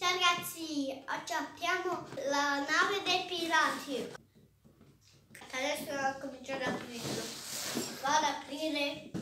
Ciao ragazzi, oggi apriamo la nave dei pirati. Adesso comincio ad aprirlo. Vado ad aprire.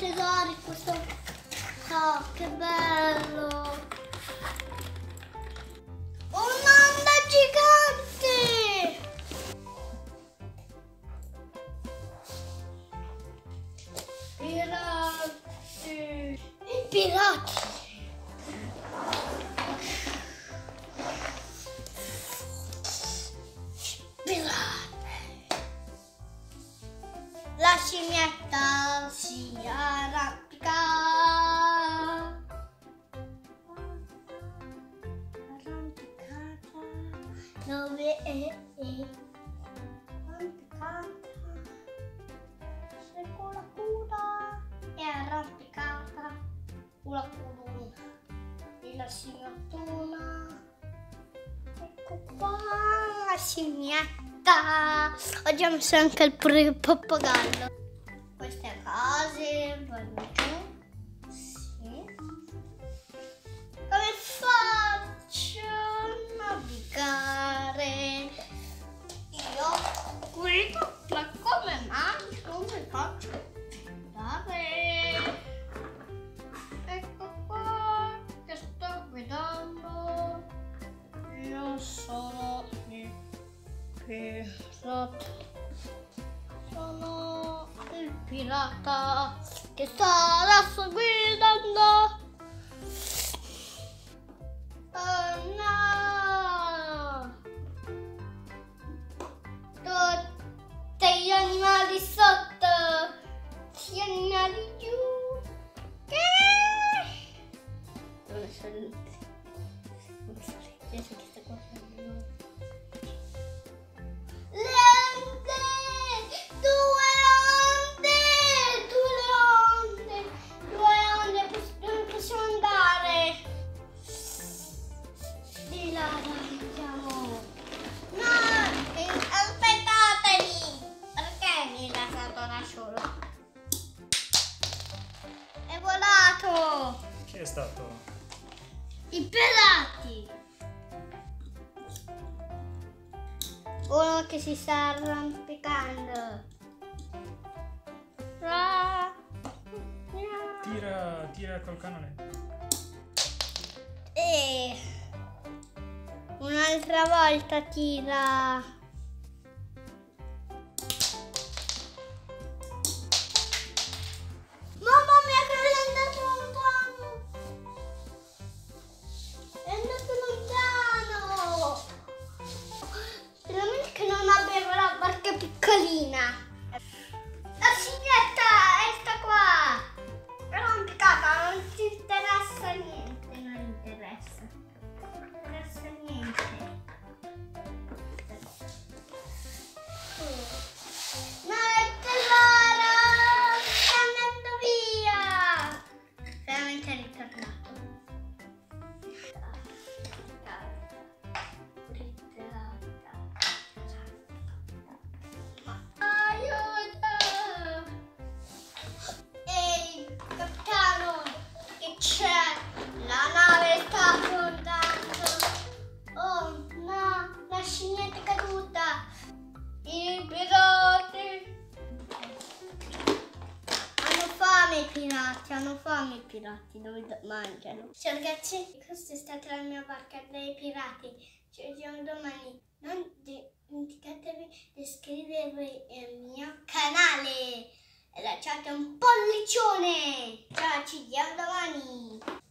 Tesori questo. Oh, che bello! Un'onda gigante! Pirati! Pirati! Si arrampica. Arrampicata. Dove è? è? Arrampicata. Secola cura. È arrampicata. Una curuna. E la scimmiattona. Ecco qua la scimmietta. Oggi ho messo anche il pappagallo. Queste cose vanno giù. Sì. Come faccio a navigare? Io guido, ma come mai? Come faccio a guidare? Ecco qua che sto guidando. Io sono il pirata. Sono pirata che sta adesso è stato? I pirati! Uno che si sta arrampicando. Ra- Tira, tira col canale. E un'altra volta tira. La scimmietta è caduta. I pirati. Hanno fame i pirati, hanno fame i pirati, dove do- mangiano. Ciao ragazzi, questa è stata la mia barca dei pirati. Ci vediamo domani. Non dimenticatevi di iscrivervi al mio canale e lasciate un pollicione. Ciao, ci vediamo domani.